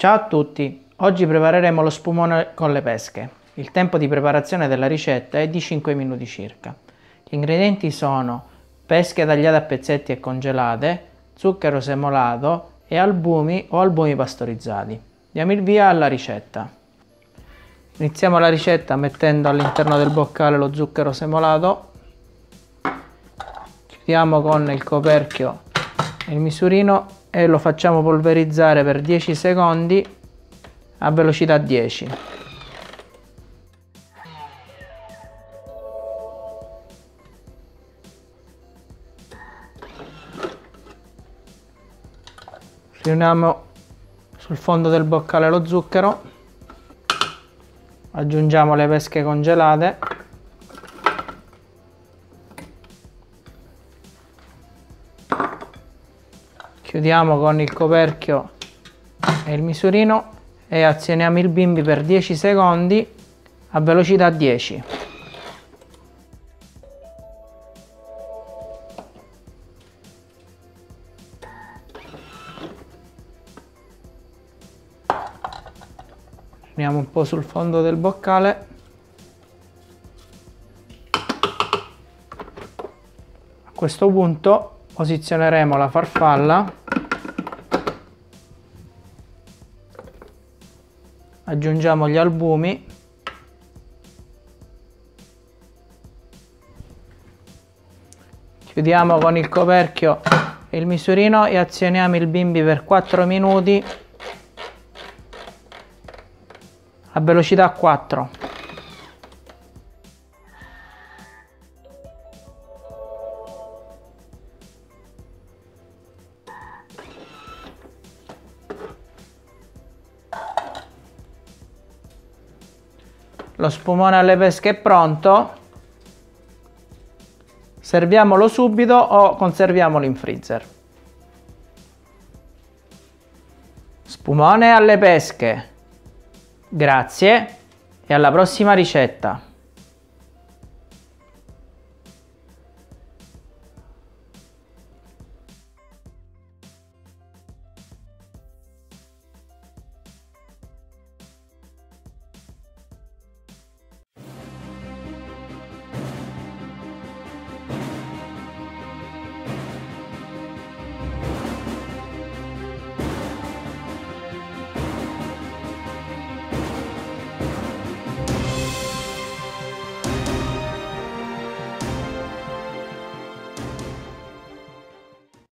Ciao a tutti, oggi prepareremo lo spumone con le pesche. Il tempo di preparazione della ricetta è di 5 minuti circa. Gli ingredienti sono pesche tagliate a pezzetti e congelate, zucchero semolato e albumi o albumi pastorizzati. Diamo il via alla ricetta. Iniziamo la ricetta mettendo all'interno del boccale lo zucchero semolato, chiudiamo con il coperchio il misurino e lo facciamo polverizzare per 10 secondi a velocità 10. Riuniamo sul fondo del boccale lo zucchero, aggiungiamo le pesche congelate chiudiamo con il coperchio e il misurino e azioniamo il bimbi per 10 secondi a velocità 10 Andiamo un po' sul fondo del boccale. A questo punto posizioneremo la farfalla. Aggiungiamo gli albumi. Chiudiamo con il coperchio il misurino e azioniamo il bimbi per 4 minuti a velocità 4 Lo spumone alle pesche è pronto. Serviamolo subito o conserviamolo in freezer. Spumone alle pesche. Grazie e alla prossima ricetta.